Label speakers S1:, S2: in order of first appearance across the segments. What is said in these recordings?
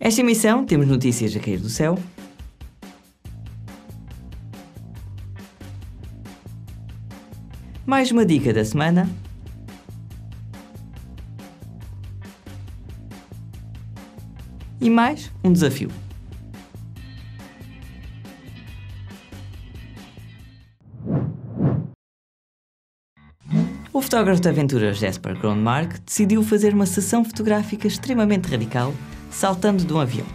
S1: Esta emissão temos notícias a cair do céu. Mais uma dica da semana. E mais um desafio. O fotógrafo de aventuras Jasper Grondmark decidiu fazer uma sessão fotográfica extremamente radical, saltando de um avião.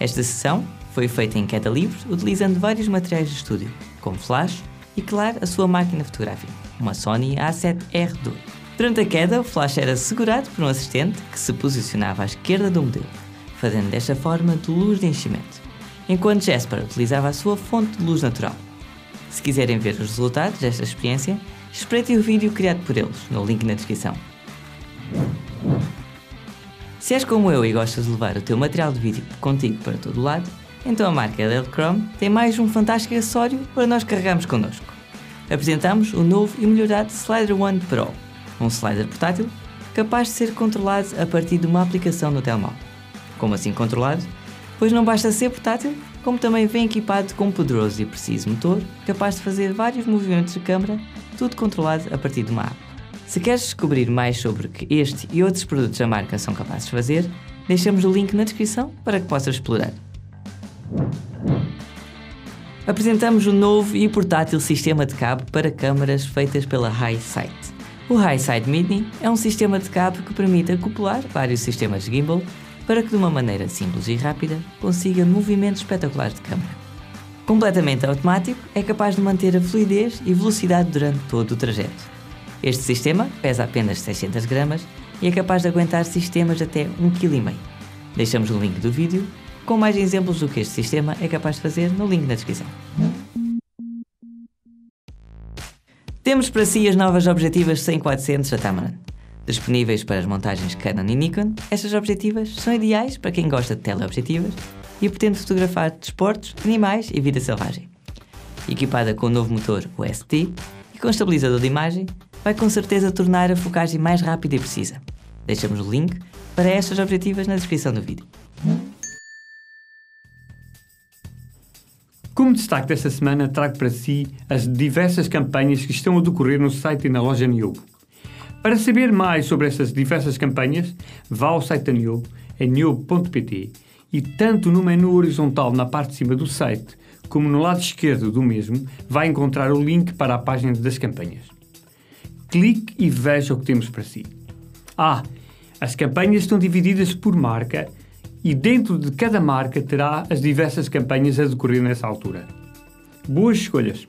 S1: Esta sessão foi feita em queda livre, utilizando vários materiais de estúdio, como flash e, claro, a sua máquina fotográfica, uma Sony A7R2. Durante a queda, o flash era segurado por um assistente que se posicionava à esquerda do modelo, fazendo desta forma de luz de enchimento, enquanto Jasper utilizava a sua fonte de luz natural. Se quiserem ver os resultados desta experiência, espreitem o vídeo criado por eles, no link na descrição. Se és como eu e gostas de levar o teu material de vídeo contigo para todo lado, então a marca Edelchrome tem mais um fantástico acessório para nós carregarmos connosco. Apresentamos o novo e melhorado Slider One Pro, um slider portátil capaz de ser controlado a partir de uma aplicação no telemóvel. Como assim controlado? Pois não basta ser portátil, como também vem equipado com um poderoso e preciso motor capaz de fazer vários movimentos de câmara, tudo controlado a partir de uma app. Se queres descobrir mais sobre o que este e outros produtos da marca são capazes de fazer, deixamos o link na descrição para que possas explorar. Apresentamos o novo e portátil sistema de cabo para câmaras feitas pela HiSight. O HiSight Mini é um sistema de cabo que permite acoplar vários sistemas de gimbal para que de uma maneira simples e rápida consiga movimentos espetaculares de câmera. Completamente automático, é capaz de manter a fluidez e velocidade durante todo o trajeto. Este sistema pesa apenas 600 gramas e é capaz de aguentar sistemas até 1,5 kg. Deixamos o link do vídeo com mais exemplos do que este sistema é capaz de fazer no link na descrição. Temos para si as novas objetivas 100-400 da Tamron. Disponíveis para as montagens Canon e Nikon, estas objetivas são ideais para quem gosta de teleobjetivas e pretende fotografar desportos, animais e vida selvagem. Equipada com o novo motor UST e com estabilizador de imagem, vai com certeza tornar a focagem mais rápida e precisa. Deixamos o link para estas objetivas na descrição do vídeo.
S2: Como destaque desta semana, trago para si as diversas campanhas que estão a decorrer no site e na loja Niobo. Para saber mais sobre essas diversas campanhas, vá ao site da Niobo, em niobo.pt, e tanto no menu horizontal na parte de cima do site, como no lado esquerdo do mesmo, vai encontrar o link para a página das campanhas. Clique e veja o que temos para si. Ah, as campanhas estão divididas por marca e dentro de cada marca terá as diversas campanhas a decorrer nessa altura. Boas escolhas!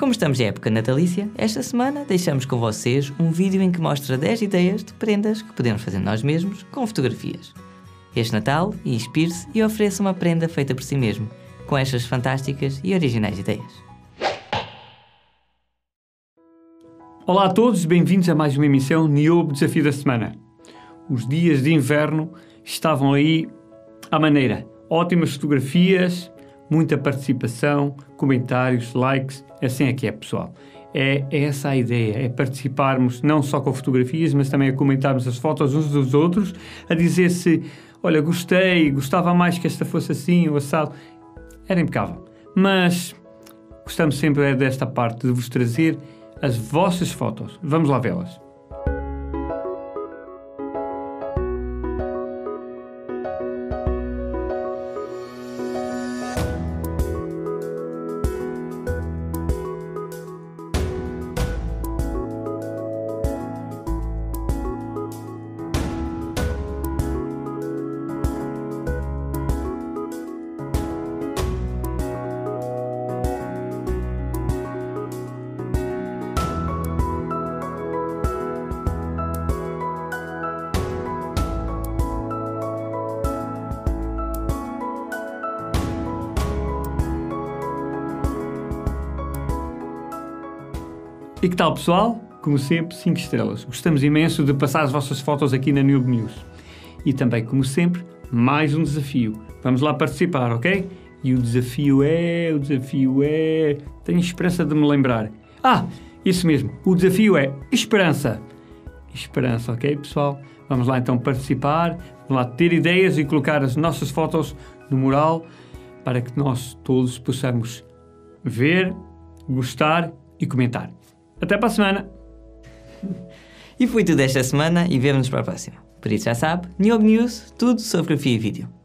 S1: Como estamos em época natalícia, esta semana deixamos com vocês um vídeo em que mostra 10 ideias de prendas que podemos fazer nós mesmos com fotografias. Este Natal, inspire-se e ofereça uma prenda feita por si mesmo, com estas fantásticas e originais ideias.
S2: Olá a todos, bem-vindos a mais uma emissão Niobe Desafio da Semana. Os dias de inverno estavam aí à maneira. Ótimas fotografias, muita participação, comentários, likes, assim é que é, pessoal. É, é essa a ideia, é participarmos não só com fotografias, mas também a comentarmos as fotos uns dos outros, a dizer se, olha, gostei, gostava mais que esta fosse assim ou assado. Era impecável. Mas gostamos sempre é desta parte, de vos trazer as vossas fotos. Vamos lá vê-las. E que tal, pessoal? Como sempre, 5 estrelas. Gostamos imenso de passar as vossas fotos aqui na Noob News. E também, como sempre, mais um desafio. Vamos lá participar, ok? E o desafio é. O desafio é. Tenho esperança de me lembrar. Ah, isso mesmo. O desafio é esperança. esperança, ok, pessoal? Vamos lá então participar, vamos lá ter ideias e colocar as nossas fotos no mural para que nós todos possamos ver, gostar e comentar. Até para a semana!
S1: E foi tudo esta semana e vemo-nos para a próxima. Por isso já sabe, Niob News, tudo sobre fotografia e vídeo.